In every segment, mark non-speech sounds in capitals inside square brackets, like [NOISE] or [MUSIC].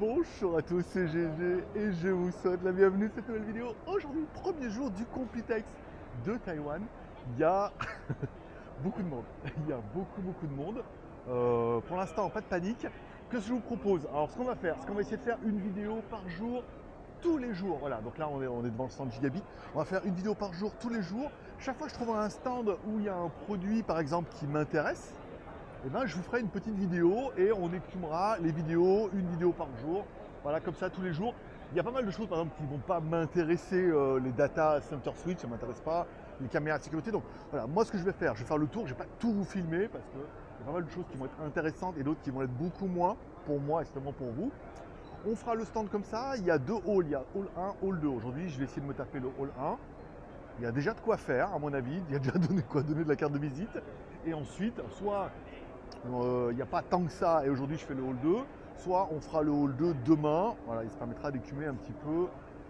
Bonjour à tous, c'est GG et je vous souhaite la bienvenue à cette nouvelle vidéo. Aujourd'hui, premier jour du Complitex de Taïwan. Il y a [LAUGHS] beaucoup de monde. [LAUGHS] Il y a beaucoup, beaucoup de monde. Euh, pour l'instant, pas de panique. Que je vous propose Alors, ce qu'on va faire, c'est qu'on va essayer de faire une vidéo par jour, tous les jours. Voilà, donc là, on est, on est devant le stand Gigabit. On va faire une vidéo par jour, tous les jours. Chaque fois je trouve un stand où il y a un produit, par exemple, qui m'intéresse, eh ben, je vous ferai une petite vidéo et on écumera les vidéos, une vidéo par jour. Voilà, comme ça tous les jours. Il y a pas mal de choses, par exemple, qui ne vont pas m'intéresser. euh, les data center switch, ça ne m'intéresse pas. Les caméras de sécurité. Donc voilà, moi ce que je vais faire, je vais faire le tour. Je ne vais pas tout vous filmer parce qu'il y a pas mal de choses qui vont être intéressantes et d'autres qui vont être beaucoup moins pour moi et certainement pour vous. On fera le stand comme ça. Il y a deux halls. Il y a hall 1, hall 2. Aujourd'hui, je vais essayer de me taper le hall 1. Il y a déjà de quoi faire, à mon avis. Il y a déjà [LAUGHS] donné quoi donner de la carte de visite. Et ensuite, soit il n'y a pas tant que ça et aujourd'hui je fais le hall 2, soit on fera le hall 2 demain. Voilà, il se permettra d'écumer un petit peu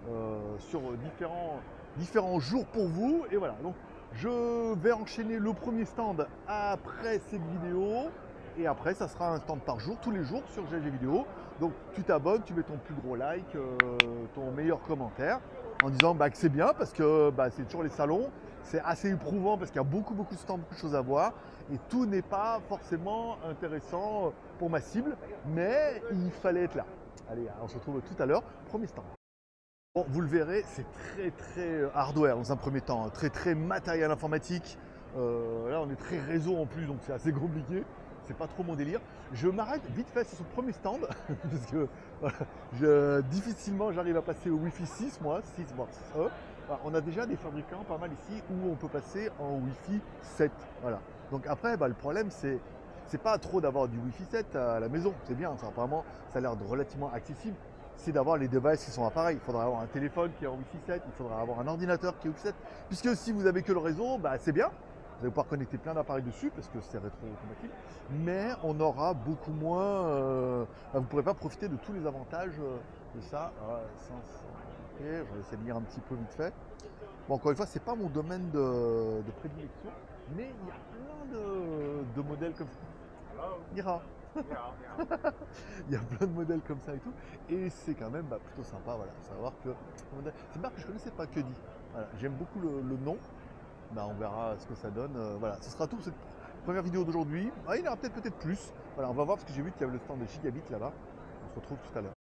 euh, sur différents, différents jours pour vous. Et voilà, donc je vais enchaîner le premier stand après cette vidéo. Et après, ça sera un stand par jour, tous les jours sur GG Vidéo. Donc tu t'abonnes, tu mets ton plus gros like, euh, ton meilleur commentaire en disant bah, que c'est bien parce que bah, c'est toujours les salons. C'est assez éprouvant parce qu'il y a beaucoup, beaucoup de stands, beaucoup de choses à voir. Et tout n'est pas forcément intéressant pour ma cible, mais il fallait être là. Allez, on se retrouve tout à l'heure. Premier stand. Bon, vous le verrez, c'est très très hardware dans un premier temps, hein. très très matériel informatique. Euh, là, on est très réseau en plus, donc c'est assez compliqué. C'est pas trop mon délire. Je m'arrête vite fait sur ce premier stand [LAUGHS] parce que je- difficilement j'arrive à passer au Wi-Fi 6, moi, 6 voire 6E. Alors, on a déjà des fabricants pas mal ici où on peut passer en Wi-Fi 7. Voilà. Donc après, bah, le problème c'est c'est pas trop d'avoir du Wi-Fi 7 à la maison, c'est bien, ça apparemment ça a l'air relativement accessible. C'est d'avoir les devices qui sont appareils. Il faudra avoir un téléphone qui est en Wi-Fi 7, il faudra avoir un ordinateur qui est Wi-Fi 7. Puisque si vous avez que le réseau, bah, c'est bien. Vous allez pouvoir connecter plein d'appareils dessus parce que c'est rétro-compatible. Mais on aura beaucoup moins. euh, vous ne pourrez pas profiter de tous les avantages euh, de ça. Ah, 500, ok, je vais essayer de lire un petit peu vite fait. Bon, encore une fois, c'est pas mon domaine de, de prédilection, mais il y a plein de, de modèles comme ça. Ira. [LAUGHS] Il y a plein de modèles comme ça et tout. Et c'est quand même bah, plutôt sympa, voilà. Savoir que. C'est une marque que je connaissais pas que dit. Voilà. J'aime beaucoup le, le nom. Bah, on verra ce que ça donne. Euh, voilà, ce sera tout pour cette première vidéo d'aujourd'hui. Ah, il y en aura peut-être peut-être plus. Voilà, on va voir parce que j'ai vu qu'il y avait le stand de Gigabit là-bas. On se retrouve tout à l'heure.